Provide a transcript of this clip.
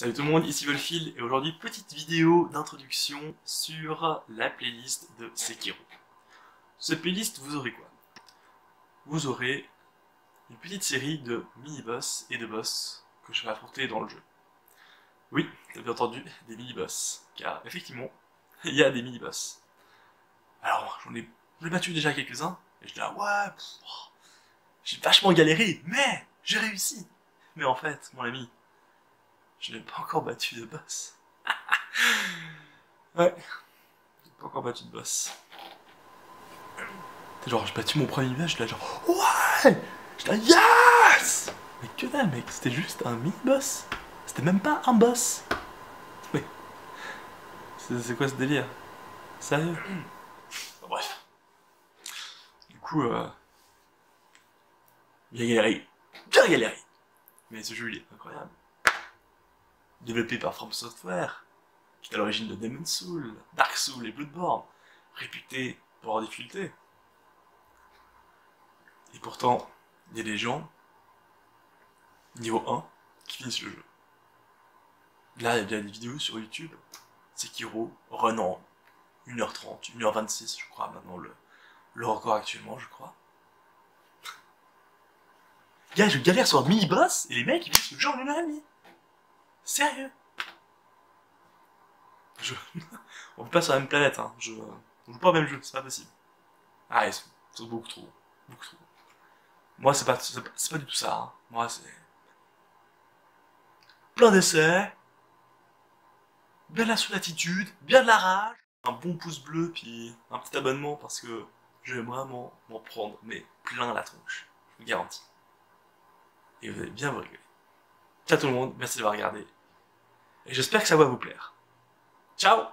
Salut tout le monde, ici Volfil et aujourd'hui petite vidéo d'introduction sur la playlist de Sekiro. Cette playlist, vous aurez quoi? Vous aurez une petite série de mini-boss et de boss que je vais affronter dans le jeu. Oui, vous avez entendu, des mini-boss, car effectivement, il y a des mini-boss. Alors, j'en ai, battu déjà quelques-uns, et je dis ah ouais, j'ai vachement galéré, mais j'ai réussi. Mais en fait, mon ami, je n'ai pas encore battu de boss. ouais. J'ai pas encore battu de boss. Genre, j'ai battu mon premier match, je là genre, ouais J'étais yes Mais que dalle, mec, c'était juste un mini-boss. C'était même pas un boss. Mais. C'est quoi ce délire? Sérieux? Bref. Du coup, euh. Bien galéré. Bien galéré. Mais ce jeu, il est incroyable développé par From Software, qui est à l'origine de Demon's Soul, Dark Soul et Bloodborne, réputé pour leur difficulté. Et pourtant, il y a des gens, niveau 1, qui finissent le jeu. Là, il y a des vidéos sur YouTube, Sekiro run en 1h30, 1h26, je crois, maintenant le, record actuellement, je crois. Gars, je galère sur un mini-boss, et les mecs, ils finissent le jeu en 1h30. Sérieux? Je... On vit pas sur la même planète, hein. Je... On joue pas au même jeu, c'est pas possible. Ah, ils sont, beaucoup trop. Beaucoup trop. Moi, c'est pas, pas, du tout ça. Hein. Moi, c'est... Plein d'essais. Bien de la sous-attitude, bien de la rage. Un bon pouce bleu, puis un petit abonnement, parce que je vais vraiment m'en prendre, mais plein la tronche. Je vous garantis. Et vous allez bien vous rigoler. Ciao tout le monde, merci d'avoir regardé et j'espère que ça va vous plaire. Ciao